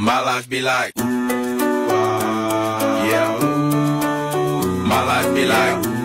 My life be like, yeah. My life be like.